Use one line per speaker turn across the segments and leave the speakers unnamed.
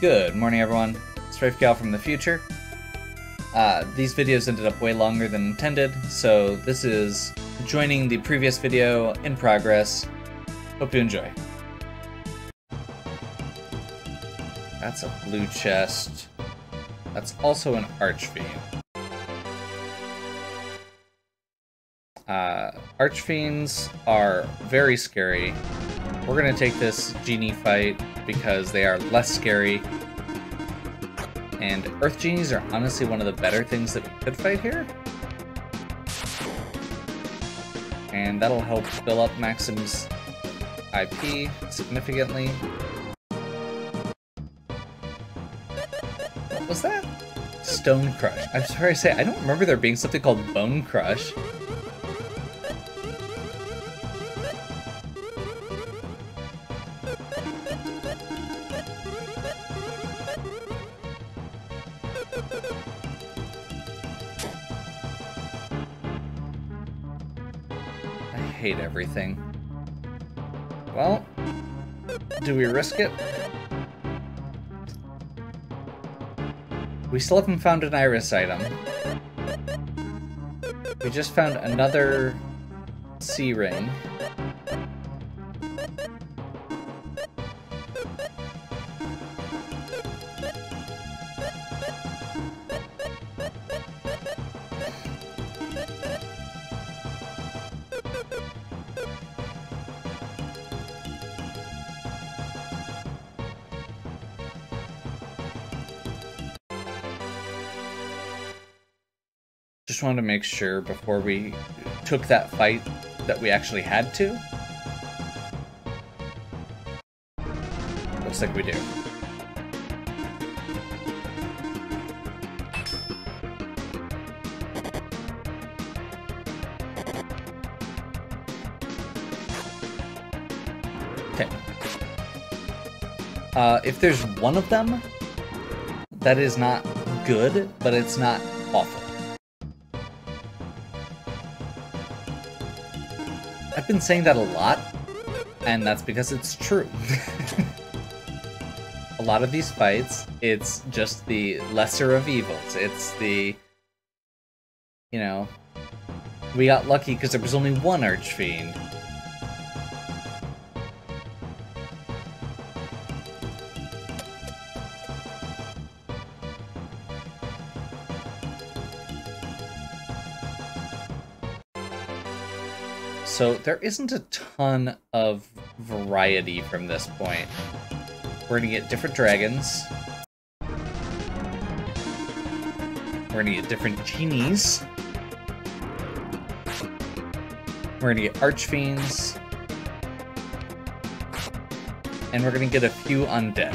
Good morning, everyone. Strafe Gal from the future. Uh, these videos ended up way longer than intended, so this is joining the previous video in progress. Hope you enjoy. That's a blue chest. That's also an Archfiend. Uh, Archfiends are very scary. We're gonna take this genie fight because they are less scary. And Earth Genies are honestly one of the better things that we could fight here. And that'll help fill up Maxim's IP significantly. What was that? Stone Crush. I'm sorry to say, I don't remember there being something called Bone Crush. Hate everything. Well, do we risk it? We still haven't found an iris item. We just found another C ring. Just wanted to make sure before we took that fight that we actually had to. Looks like we do. Okay. Uh, if there's one of them, that is not good, but it's not awful. Been saying that a lot, and that's because it's true. a lot of these fights, it's just the lesser of evils. It's the, you know, we got lucky because there was only one Archfiend. So there isn't a ton of variety from this point. We're gonna get different dragons. We're gonna get different genies. We're gonna get archfiends. And we're gonna get a few undead.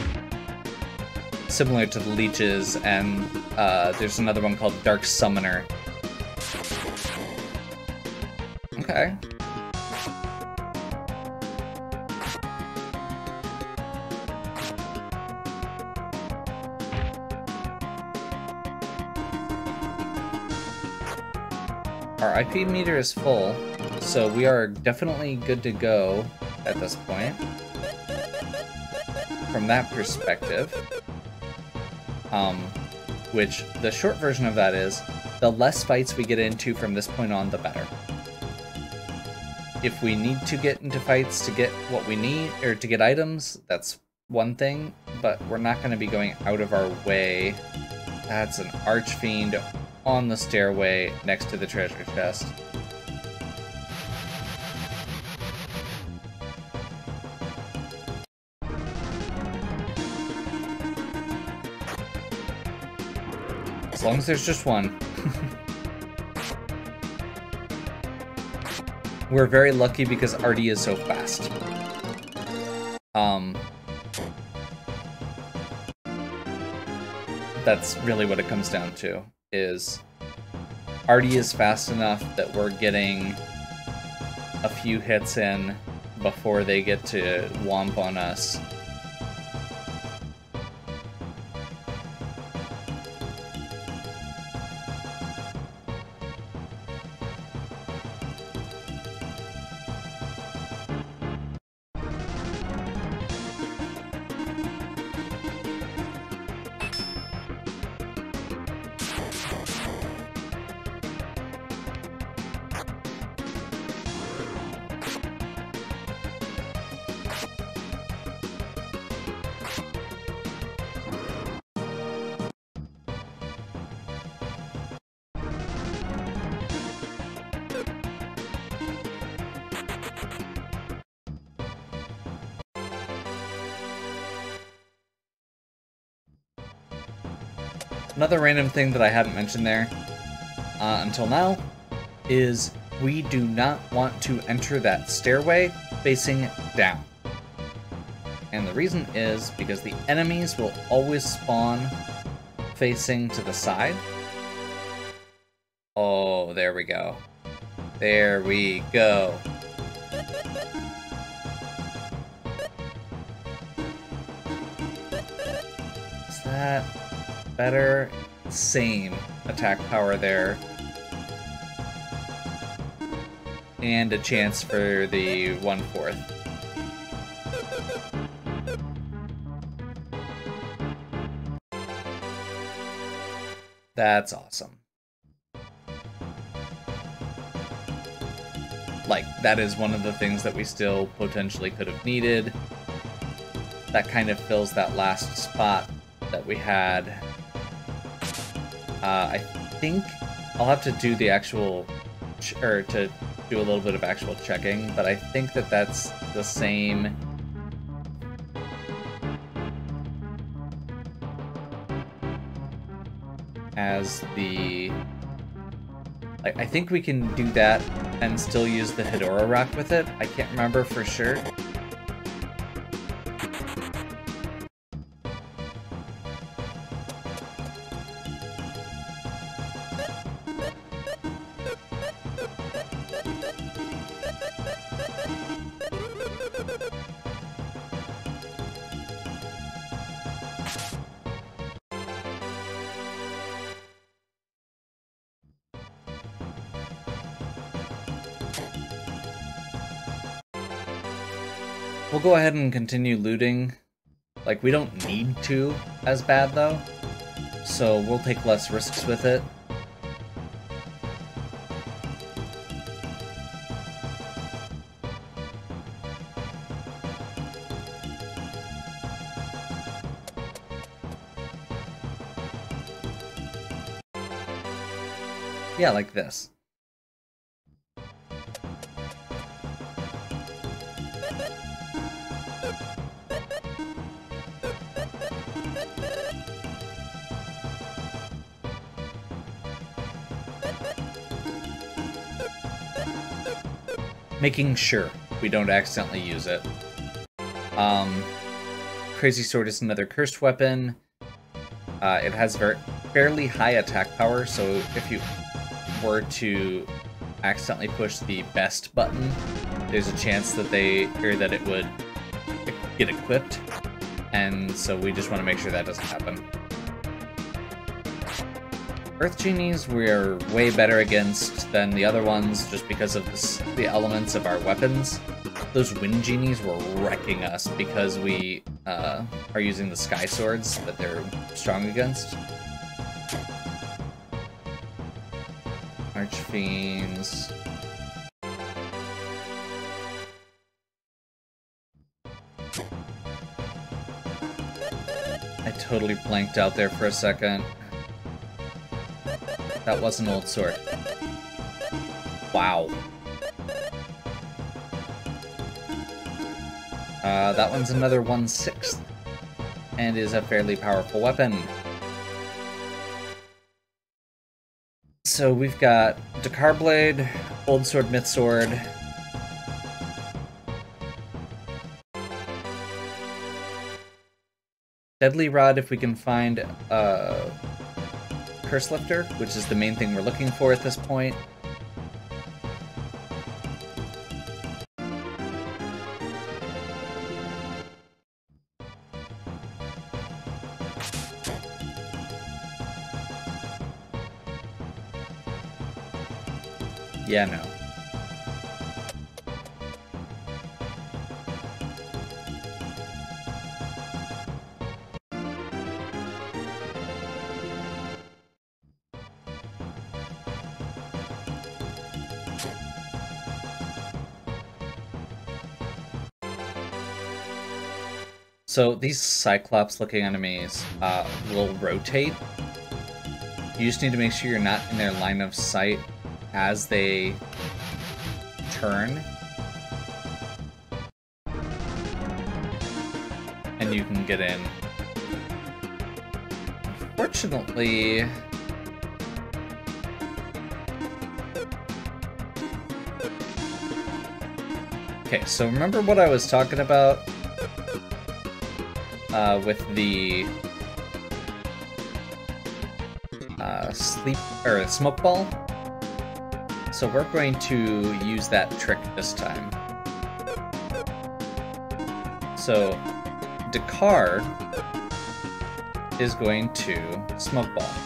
Similar to the leeches, and uh, there's another one called Dark Summoner. Okay. Our IP meter is full, so we are definitely good to go at this point. From that perspective. Um, which, the short version of that is, the less fights we get into from this point on, the better. If we need to get into fights to get what we need, or to get items, that's one thing, but we're not going to be going out of our way. That's an Archfiend on the stairway next to the treasure chest. As long as there's just one. We're very lucky because Artie is so fast. Um, that's really what it comes down to is Artie is fast enough that we're getting a few hits in before they get to womp on us. Another random thing that I hadn't mentioned there uh, until now is we do not want to enter that stairway facing down. And the reason is because the enemies will always spawn facing to the side. Oh, there we go. There we go. Better? Same attack power there. And a chance for the one-fourth. That's awesome. Like, that is one of the things that we still potentially could have needed. That kind of fills that last spot that we had. Uh, I think I'll have to do the actual, or to do a little bit of actual checking, but I think that that's the same as the... Like, I think we can do that and still use the Hedorah Rock with it. I can't remember for sure. We'll go ahead and continue looting. Like, we don't need to as bad, though. So we'll take less risks with it. Yeah, like this. Making sure we don't accidentally use it. Um, Crazy Sword is another cursed weapon. Uh, it has very fairly high attack power, so if you were to accidentally push the best button, there's a chance that they or that it would get equipped, and so we just want to make sure that doesn't happen. Earth Genies we're way better against than the other ones just because of the elements of our weapons. Those Wind Genies were wrecking us because we uh, are using the Sky Swords that they're strong against. Archfiends. I totally blanked out there for a second. That was an old sword. Wow. Uh, that one's another 1 6th, and is a fairly powerful weapon. So we've got Dekar Blade, Old Sword, Myth Sword, Deadly Rod if we can find uh, Curse Lifter, which is the main thing we're looking for at this point. Yeah, no. So these Cyclops looking enemies uh, will rotate. You just need to make sure you're not in their line of sight as they turn. And you can get in unfortunately... Okay, so remember what I was talking about uh, with the uh, sleep or smoke ball? So we're going to use that trick this time. So Dekar is going to smoke ball.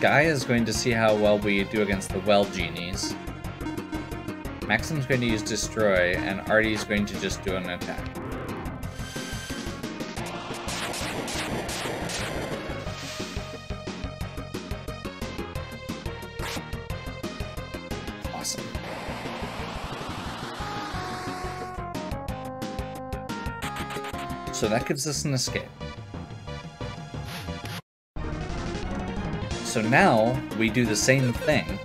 Guy is going to see how well we do against the well genies. Maxim's going to use destroy, and Artie's going to just do an attack. Awesome. So that gives us an escape. So now we do the same thing.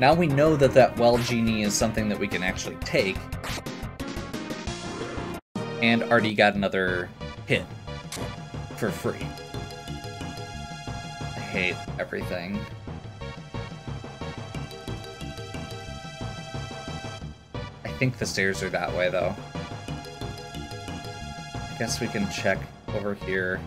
Now we know that that well genie is something that we can actually take. And Artie got another hit for free. I hate everything. I think the stairs are that way though. I guess we can check over here.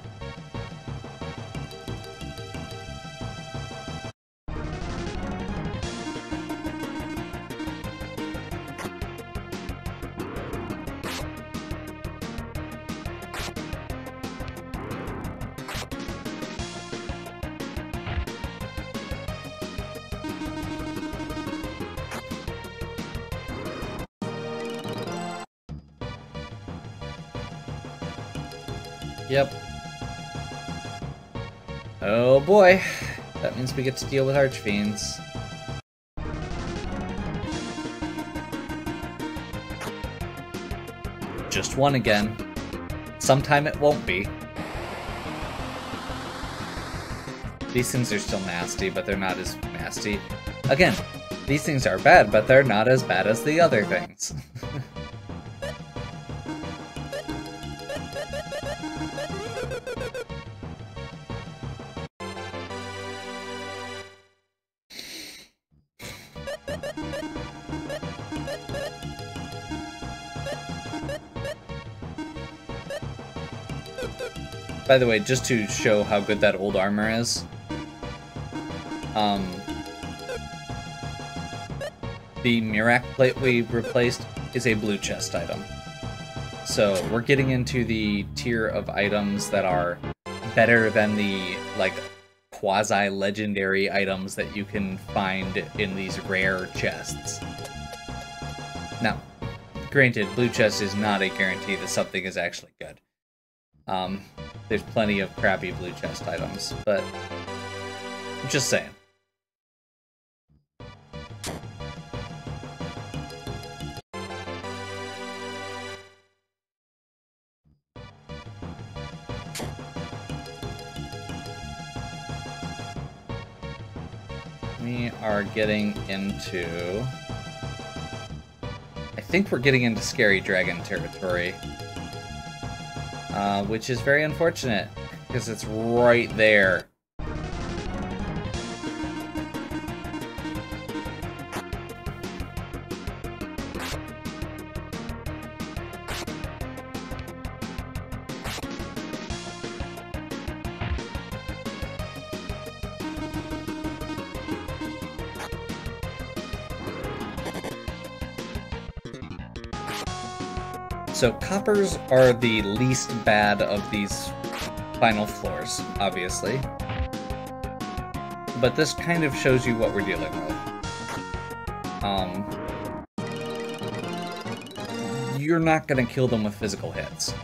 Yep. Oh boy. That means we get to deal with Archfiends. Just one again. Sometime it won't be. These things are still nasty, but they're not as nasty. Again, these things are bad, but they're not as bad as the other things. By the way, just to show how good that old armor is, um, the Mirac plate we replaced is a blue chest item. So we're getting into the tier of items that are better than the like quasi-legendary items that you can find in these rare chests. Now, granted, blue chest is not a guarantee that something is actually good. Um, there's plenty of crappy blue chest items, but just saying. We are getting into... I think we're getting into Scary Dragon territory. Uh, which is very unfortunate, because it's right there. So coppers are the least bad of these final floors, obviously. But this kind of shows you what we're dealing with. Um, you're not going to kill them with physical hits.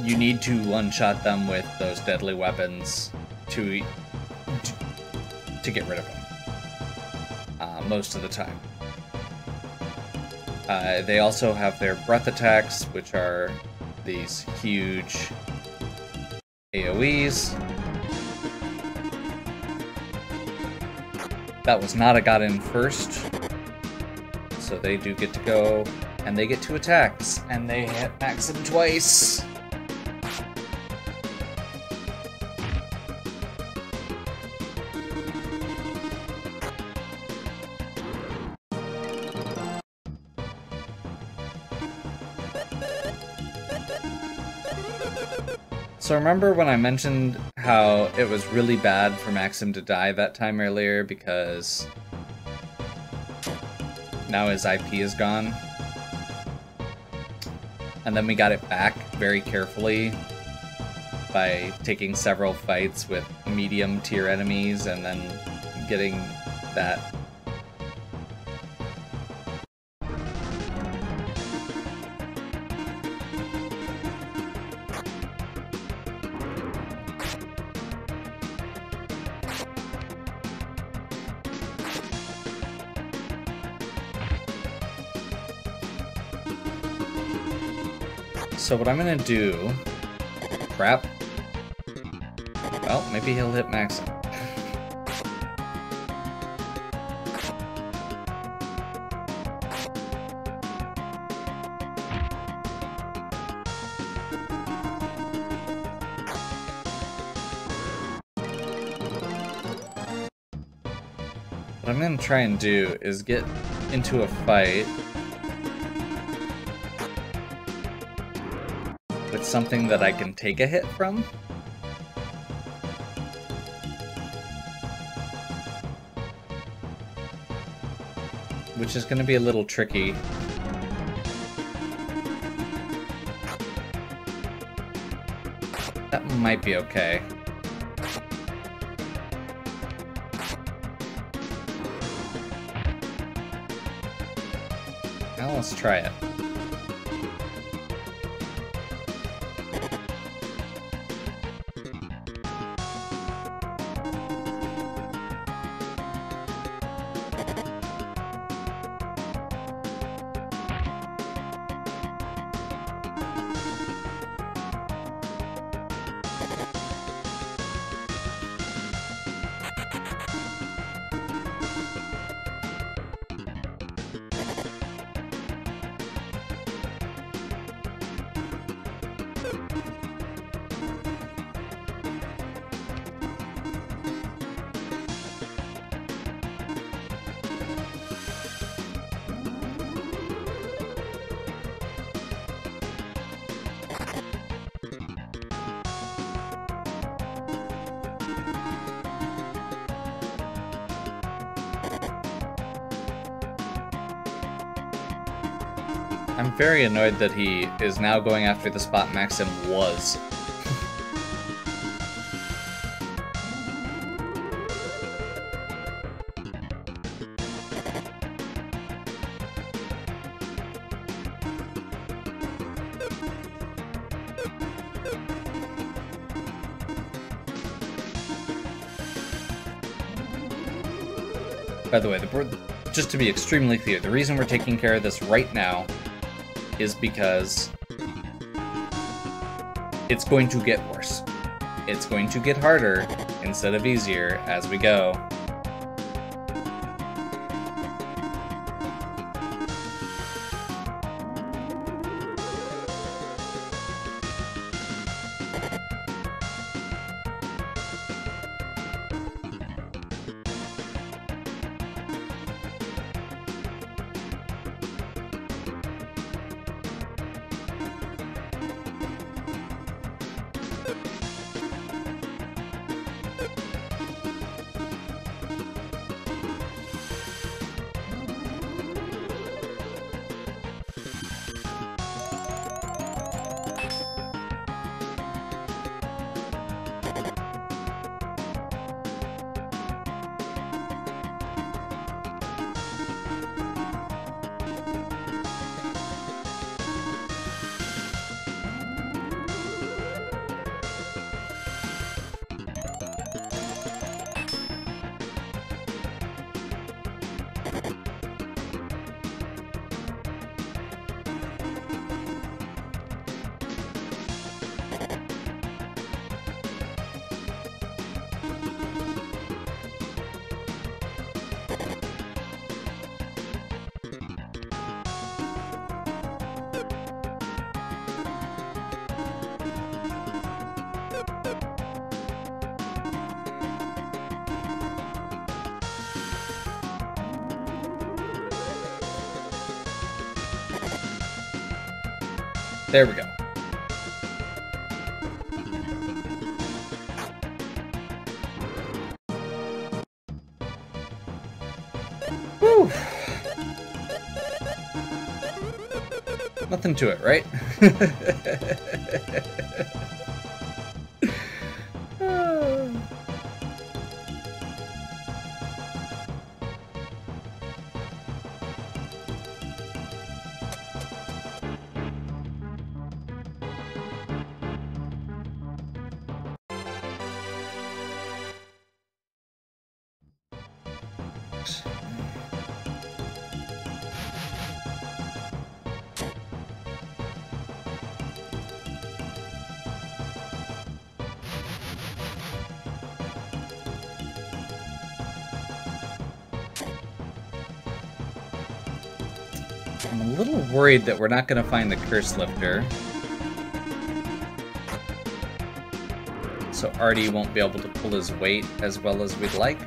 You need to one-shot them with those deadly weapons to, to, to get rid of them. Uh, most of the time. Uh, they also have their breath attacks, which are these huge AoEs. That was not a got in first. So they do get to go, and they get two attacks, and they hit Maxim twice. So remember when I mentioned how it was really bad for Maxim to die that time earlier because now his IP is gone? And then we got it back very carefully by taking several fights with medium tier enemies and then getting that So what I'm gonna do... Crap. Well, maybe he'll hit Maxim. What I'm gonna try and do is get into a fight something that I can take a hit from. Which is going to be a little tricky. That might be okay. Now let's try it. I'm very annoyed that he is now going after the spot Maxim was. By the way, the, just to be extremely clear, the reason we're taking care of this right now is because it's going to get worse. It's going to get harder instead of easier as we go. There we go. Whew. Nothing to it, right? I'm a little worried that we're not going to find the Curse Lifter. So Artie won't be able to pull his weight as well as we'd like.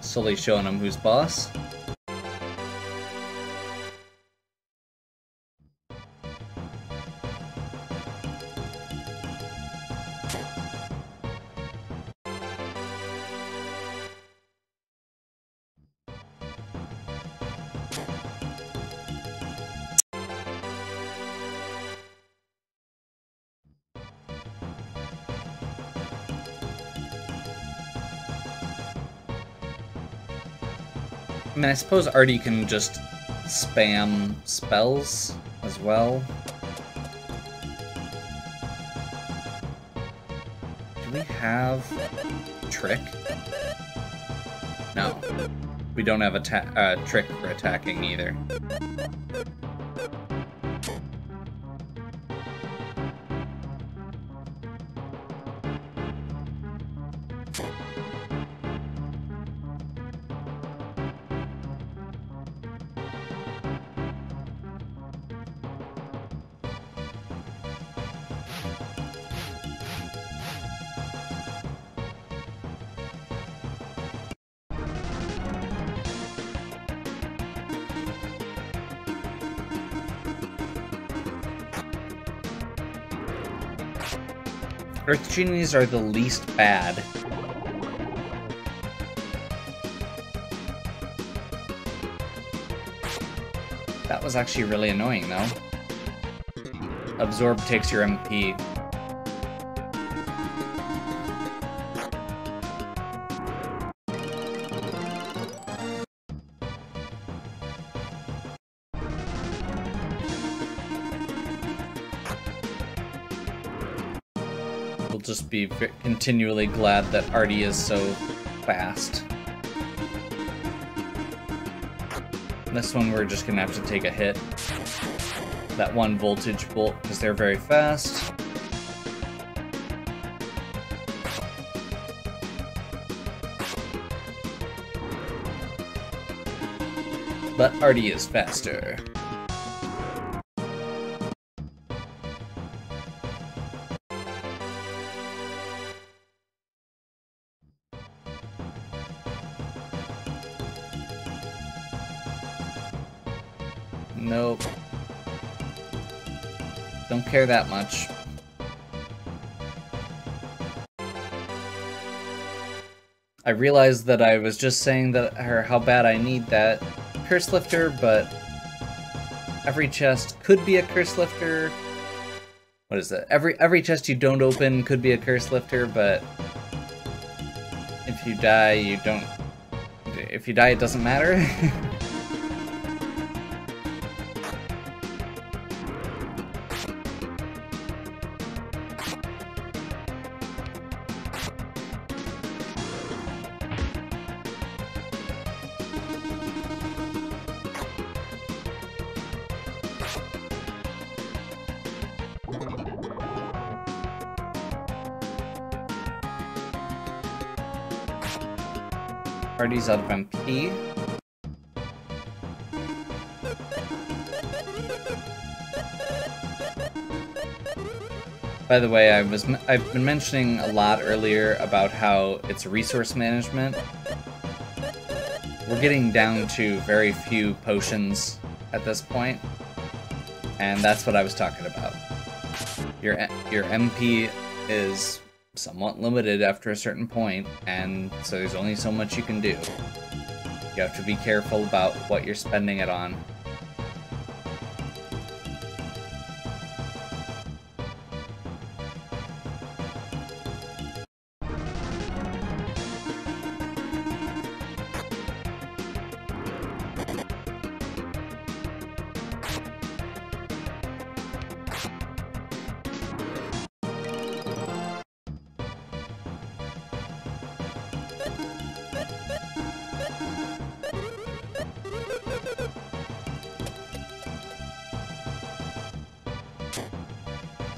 Slowly showing him who's boss. Mean, I suppose Artie can just spam spells as well. Do we have trick? No. We don't have a uh, trick for attacking either. Genies are the least bad. That was actually really annoying, though. Absorb takes your MP. Continually glad that Artie is so fast. This one we're just gonna have to take a hit. That one voltage bolt, because they're very fast. But Artie is faster. Nope. Don't care that much. I realized that I was just saying that or how bad I need that curse lifter, but every chest could be a curse lifter. What is that? Every every chest you don't open could be a curse lifter, but if you die, you don't. If you die, it doesn't matter. Out of MP. By the way, I was I've been mentioning a lot earlier about how it's resource management. We're getting down to very few potions at this point, and that's what I was talking about. Your your MP is somewhat limited after a certain point, and so there's only so much you can do. You have to be careful about what you're spending it on.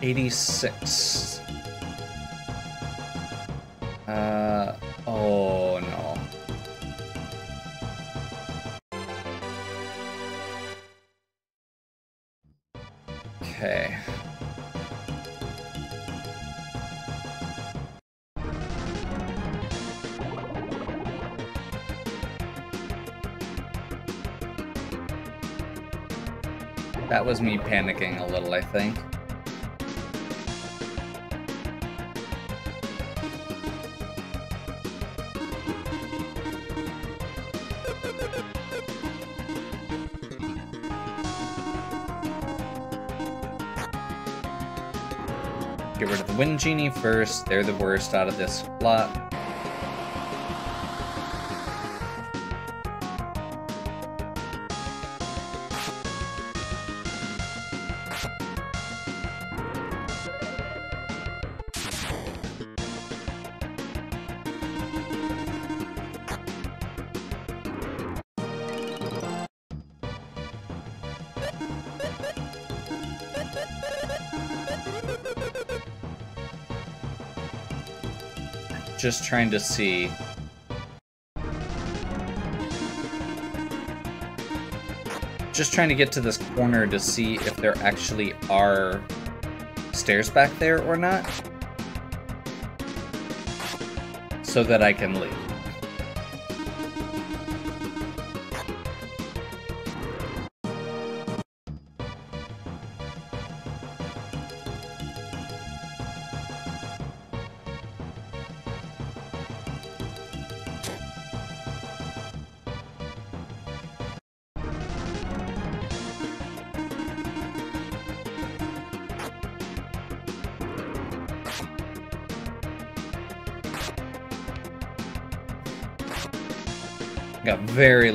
86. Uh, oh no. Okay. That was me panicking a little, I think. Wind Genie first. They're the worst out of this lot. Just trying to see. Just trying to get to this corner to see if there actually are stairs back there or not. So that I can leave.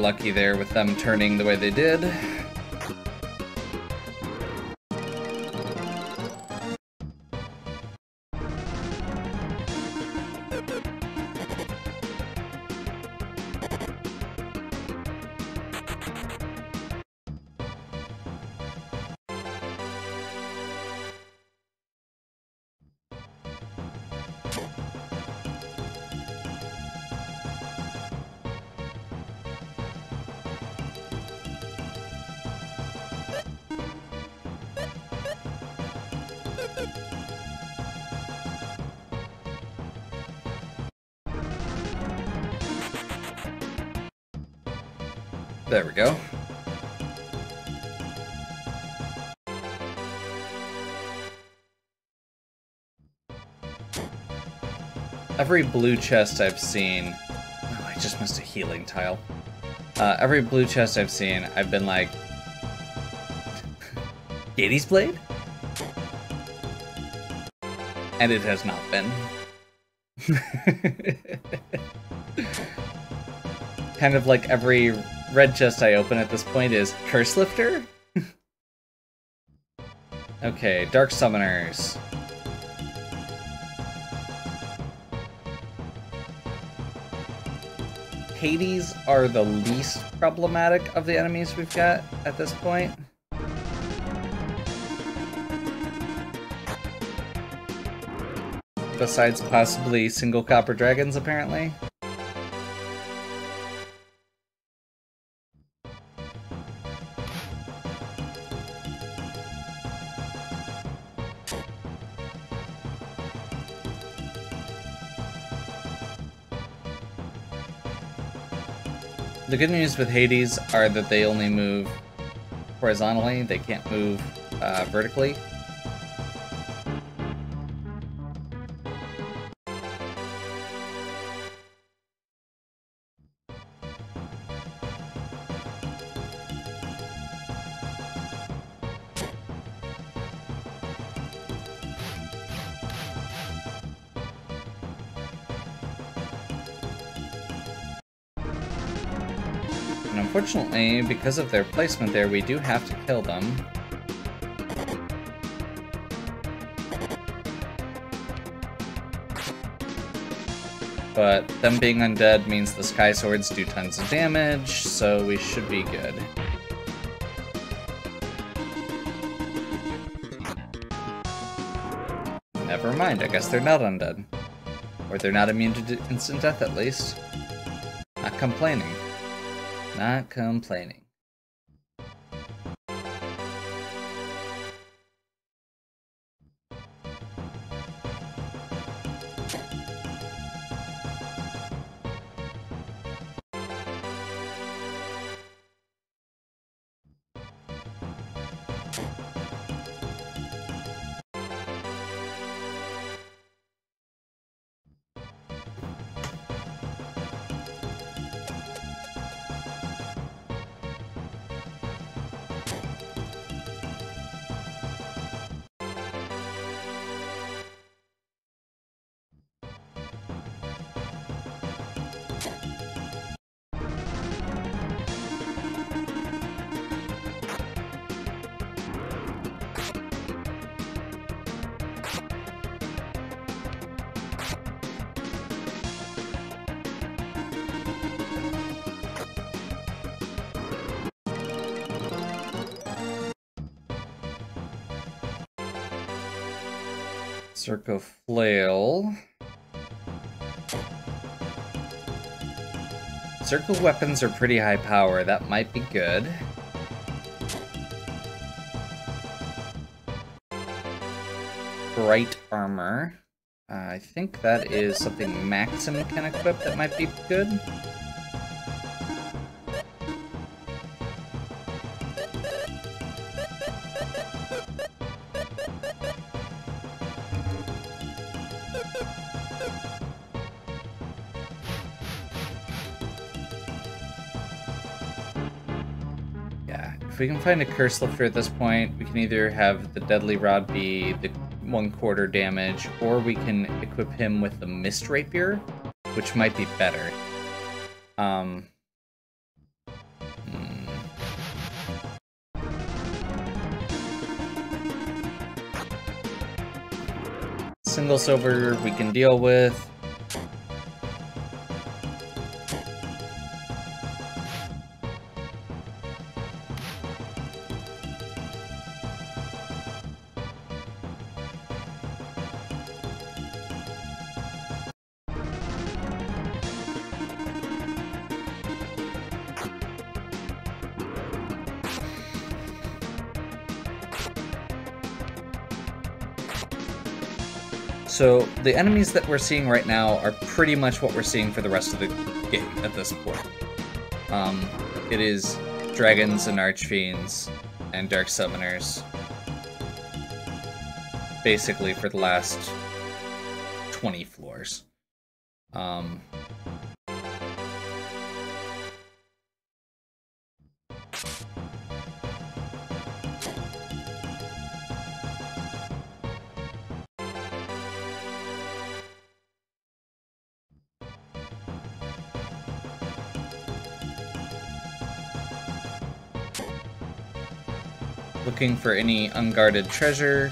Lucky there with them turning the way they did. Every blue chest I've seen... Oh, I just missed a healing tile. Uh, every blue chest I've seen, I've been like... Hades Blade? And it has not been. kind of like every red chest I open at this point is Curse Lifter? okay, Dark Summoners. Hades are the least problematic of the enemies we've got at this point. Besides possibly single copper dragons, apparently. The good news with Hades are that they only move horizontally, they can't move uh, vertically. Because of their placement there, we do have to kill them. But them being undead means the Sky Swords do tons of damage, so we should be good. Never mind, I guess they're not undead. Or they're not immune to instant death at least. Not complaining. Not complaining. Circo Flail. Circle weapons are pretty high power, that might be good. Bright armor. Uh, I think that is something Maxim can equip that might be good. If we can find a curse lifter at this point, we can either have the deadly rod be the one quarter damage, or we can equip him with the mist rapier, which might be better. Um. Hmm. Single silver we can deal with. So the enemies that we're seeing right now are pretty much what we're seeing for the rest of the game at this point. Um, it is dragons and archfiends and dark summoners. Basically for the last 20 floors. Um, looking for any unguarded treasure.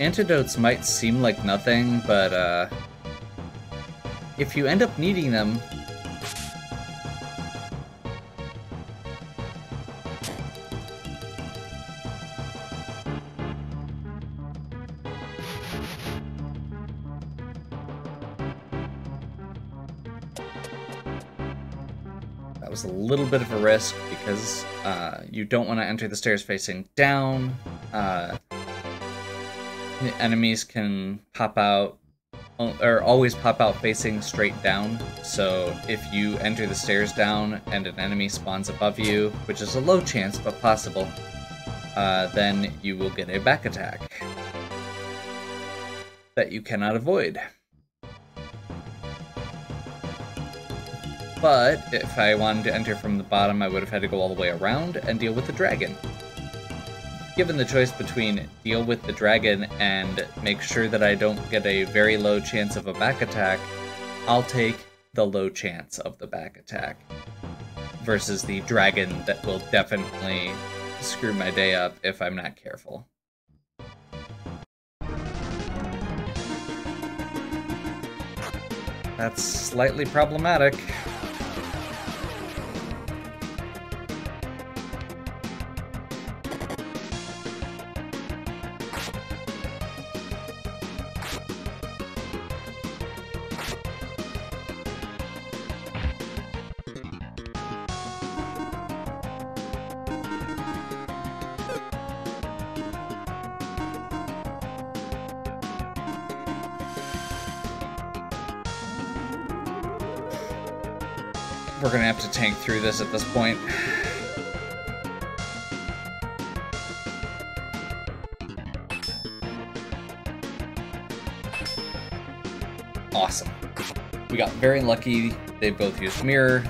Antidotes might seem like nothing, but uh, if you end up needing them, because uh, you don't want to enter the stairs facing down. Uh, the enemies can pop out or always pop out facing straight down. So if you enter the stairs down and an enemy spawns above you, which is a low chance but possible, uh, then you will get a back attack that you cannot avoid. But if I wanted to enter from the bottom, I would have had to go all the way around and deal with the dragon given the choice between deal with the dragon and make sure that I don't get a very low chance of a back attack, I'll take the low chance of the back attack versus the dragon that will definitely screw my day up if I'm not careful. That's slightly problematic. We're gonna have to tank through this at this point. Awesome. We got very lucky. They both used mirror.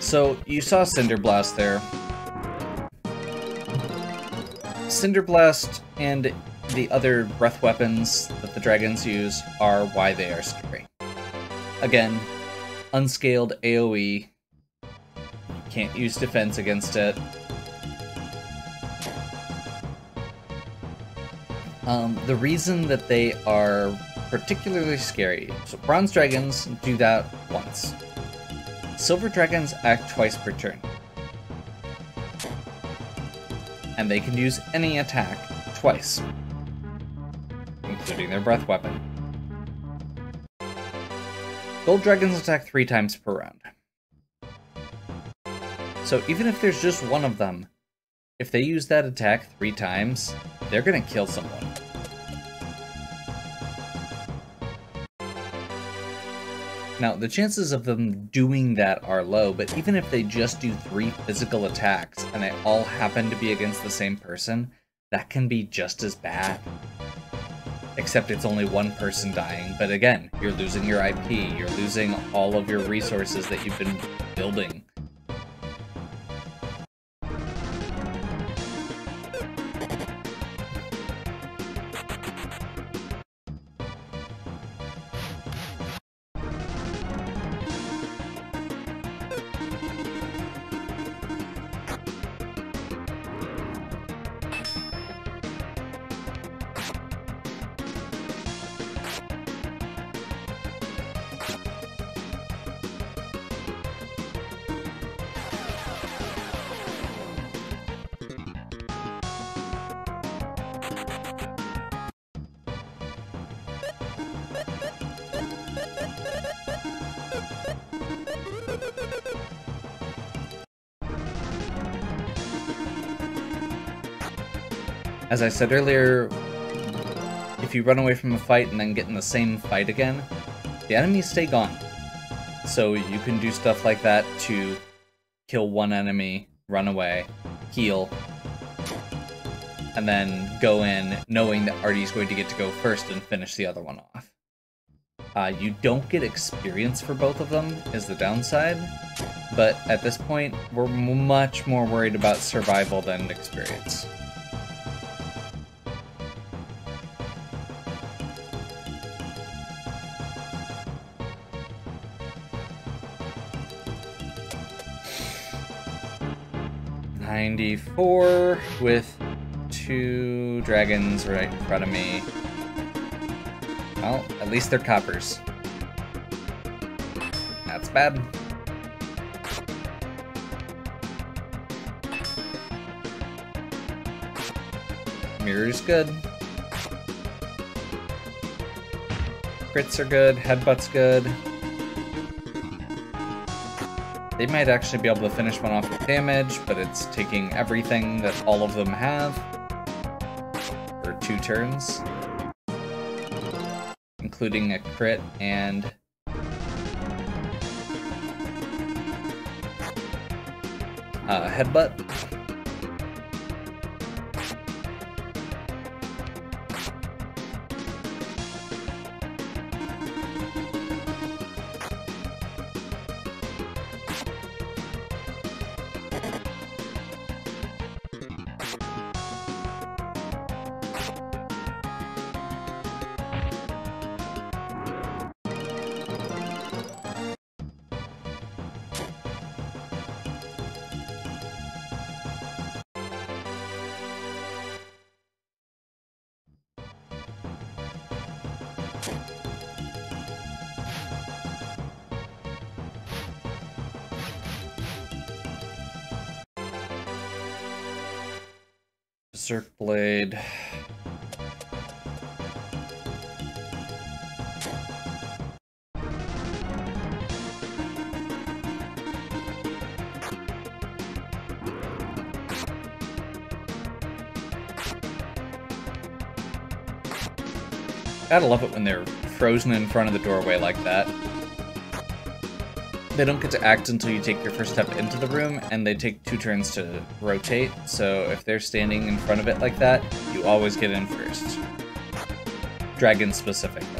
So you saw Cinder Blast there. Cinder Blast and the other breath weapons that the dragons use are why they are scary. Again, unscaled AoE. Can't use defense against it. Um, the reason that they are particularly scary, so bronze dragons do that once. Silver dragons act twice per turn. And they can use any attack twice, including their breath weapon. Gold dragons attack three times per round. So even if there's just one of them, if they use that attack three times, they're gonna kill someone. Now, the chances of them doing that are low, but even if they just do three physical attacks and they all happen to be against the same person, that can be just as bad. Except it's only one person dying, but again, you're losing your IP, you're losing all of your resources that you've been building. As I said earlier, if you run away from a fight and then get in the same fight again, the enemies stay gone. So you can do stuff like that to kill one enemy, run away, heal, and then go in knowing that Artea's going to get to go first and finish the other one off. Uh, you don't get experience for both of them, is the downside, but at this point, we're much more worried about survival than experience. Ninety-four with two dragons right in front of me. Well, at least they're coppers. That's bad. Mirror's good. Crits are good, Headbutt's good. They might actually be able to finish one off with damage, but it's taking everything that all of them have for two turns, including a crit and uh, headbutt. Gotta love it when they're frozen in front of the doorway like that. They don't get to act until you take your first step into the room, and they take two turns to rotate, so if they're standing in front of it like that, you always get in first. Dragon specifically.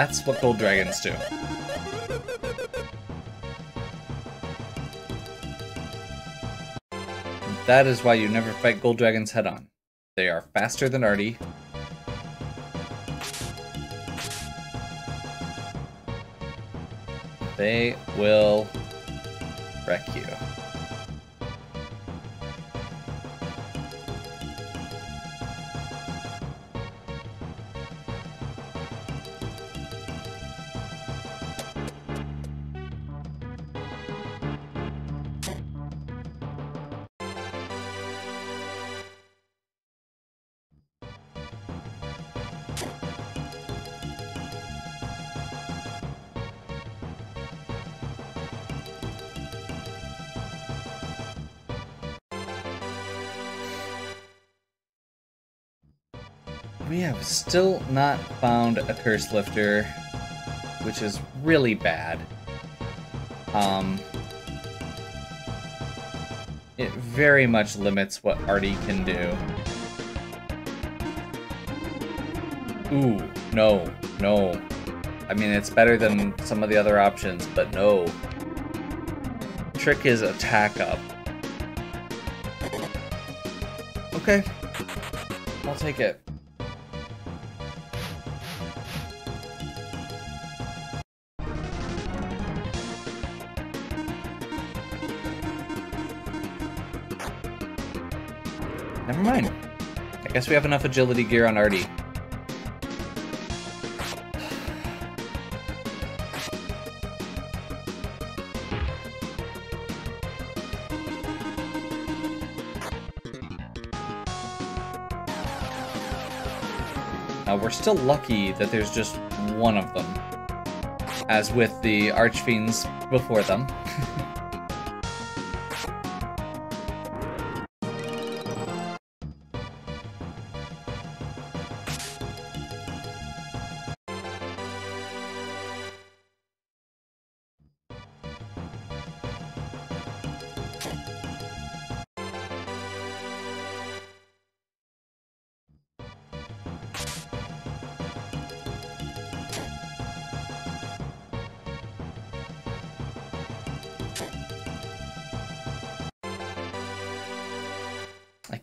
That's what gold dragons do. That is why you never fight gold dragons head on. They are faster than Artea. They will wreck you. We have still not found a curse lifter, which is really bad. Um, it very much limits what Artea can do. Ooh, no, no. I mean, it's better than some of the other options, but no. Trick is attack up. Okay. I'll take it. Guess we have enough agility gear on Artea. Now we're still lucky that there's just one of them, as with the Archfiends before them.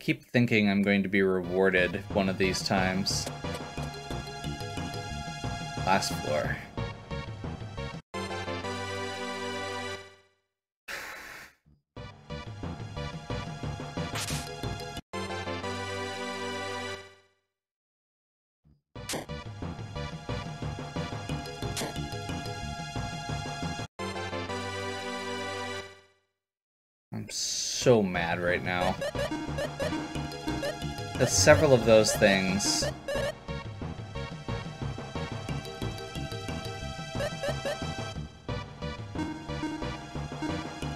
Keep thinking I'm going to be rewarded one of these times. Last floor. I'm so mad right now. There's several of those things.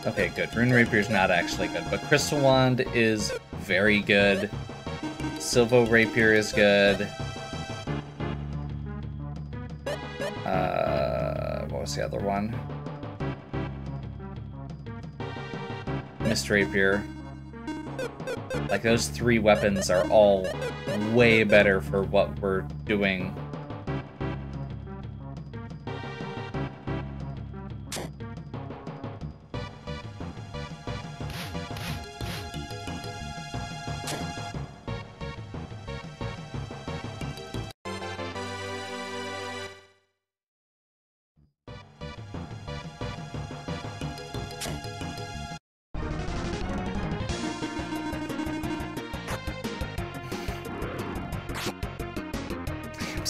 Okay, good. Rune Rapier's not actually good, but Crystal Wand is very good. Silvo Rapier is good. Uh, what was the other one? Mist Rapier. Like, those three weapons are all way better for what we're doing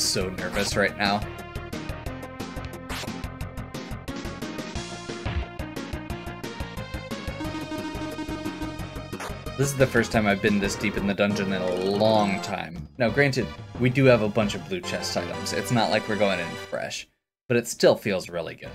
so nervous right now. This is the first time I've been this deep in the dungeon in a long time. Now, granted, we do have a bunch of blue chest items. It's not like we're going in fresh, but it still feels really good.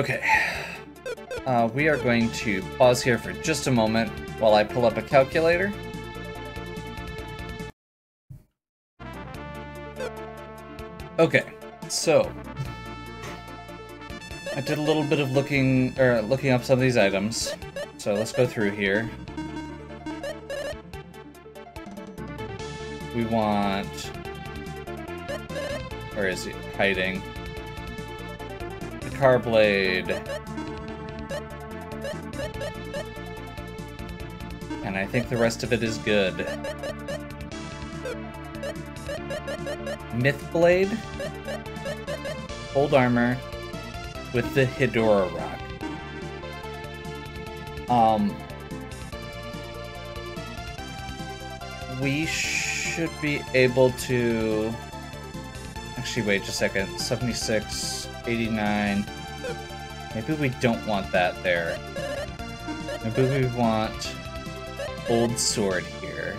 Okay. Uh, we are going to pause here for just a moment while I pull up a calculator. Okay, so I did a little bit of looking or looking up some of these items. So let's go through here. We want where is he hiding? Car Blade. And I think the rest of it is good. Myth Blade. Old armor with the Hidora Rock. Um, we should be able to... Actually, wait just a second. 76... 89. Maybe we don't want that there. Maybe we want old sword here.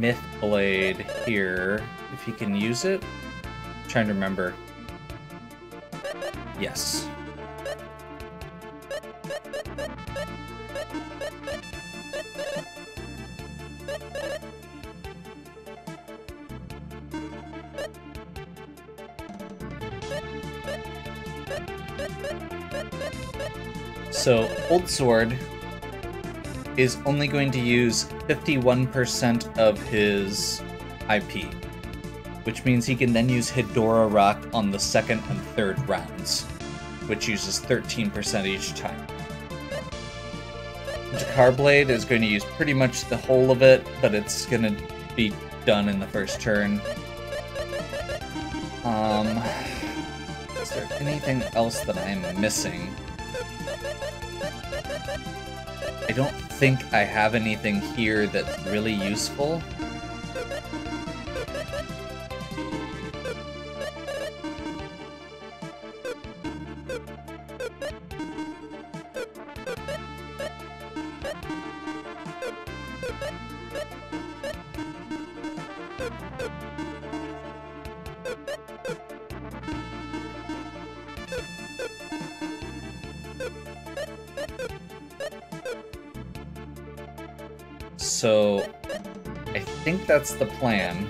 Myth blade here, if he can use it. I'm trying to remember. Yes. So, Old Sword is only going to use 51% of his IP, which means he can then use Hidora Rock on the second and third rounds, which uses 13% each time. Dekar Blade is going to use pretty much the whole of it, but it's going to be done in the first turn. Um, is there anything else that I am missing? Don't think I have anything here that's really useful. So, I think that's the plan.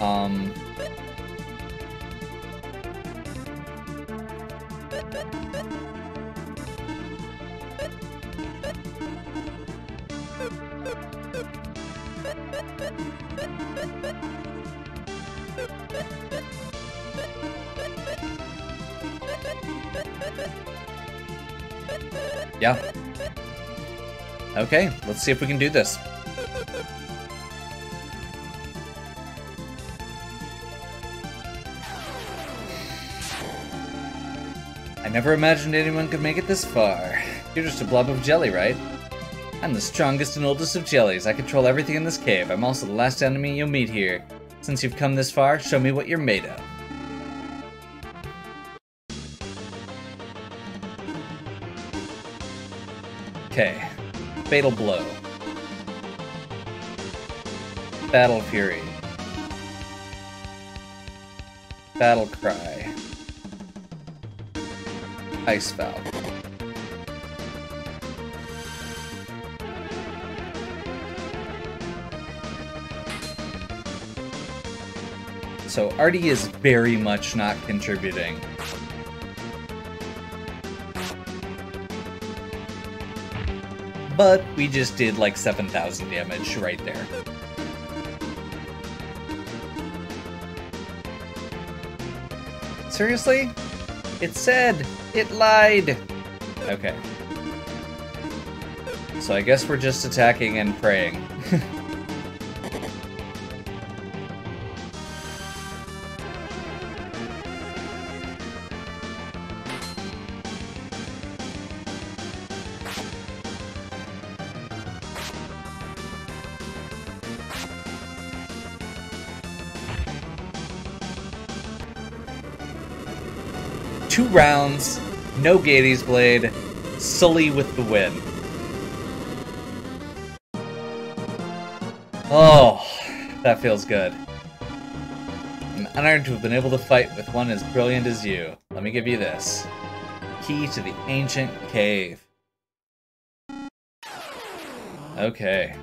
Um... Okay, let's see if we can do this. I never imagined anyone could make it this far. You're just a blob of jelly, right? I'm the strongest and oldest of jellies. I control everything in this cave. I'm also the last enemy you'll meet here. Since you've come this far, show me what you're made of. Fatal Blow. Battle Fury. Battle Cry. Ice Valk. So Artea is very much not contributing. But we just did like 7,000 damage right there. Seriously? It said! It lied! Okay. So I guess we're just attacking and praying. No Gades Blade, Sully with the win. Oh, that feels good. I'm honored to have been able to fight with one as brilliant as you. Let me give you this. Key to the ancient cave. Okay.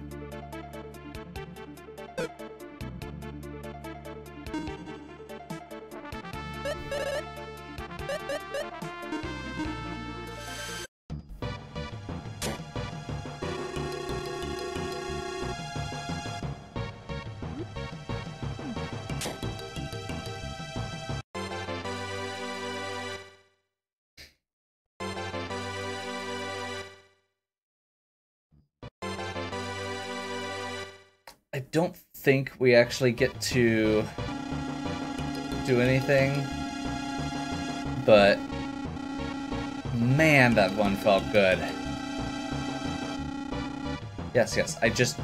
Think we actually get to do anything, but man, that one felt good. Yes, yes, I just,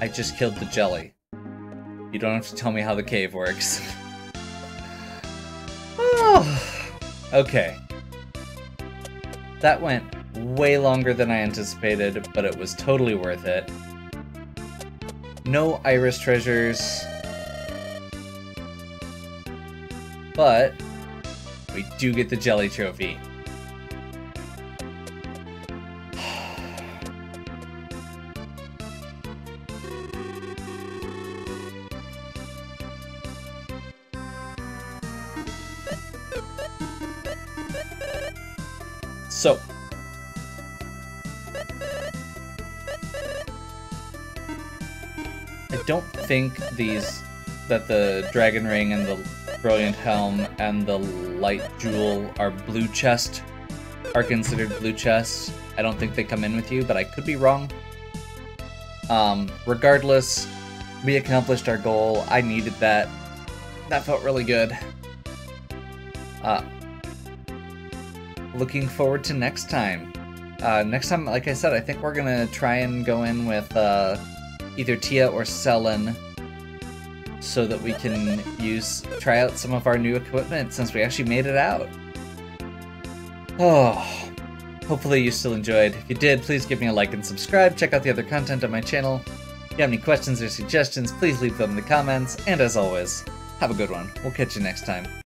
I just killed the jelly. You don't have to tell me how the cave works. okay. That went way longer than I anticipated, but it was totally worth it. No iris treasures. But we do get the jelly trophy. Don't think these that the dragon ring and the brilliant helm and the light jewel are blue chest are considered blue chests. I don't think they come in with you, but I could be wrong. Um, regardless, we accomplished our goal. I needed that. That felt really good. Uh, looking forward to next time. Uh, next time, like I said, I think we're gonna try and go in with uh, either Tia or Selan so that we can use try out some of our new equipment since we actually made it out. Oh, hopefully you still enjoyed. If you did, please give me a like and subscribe. Check out the other content on my channel. If you have any questions or suggestions, please leave them in the comments. And as always, have a good one. We'll catch you next time.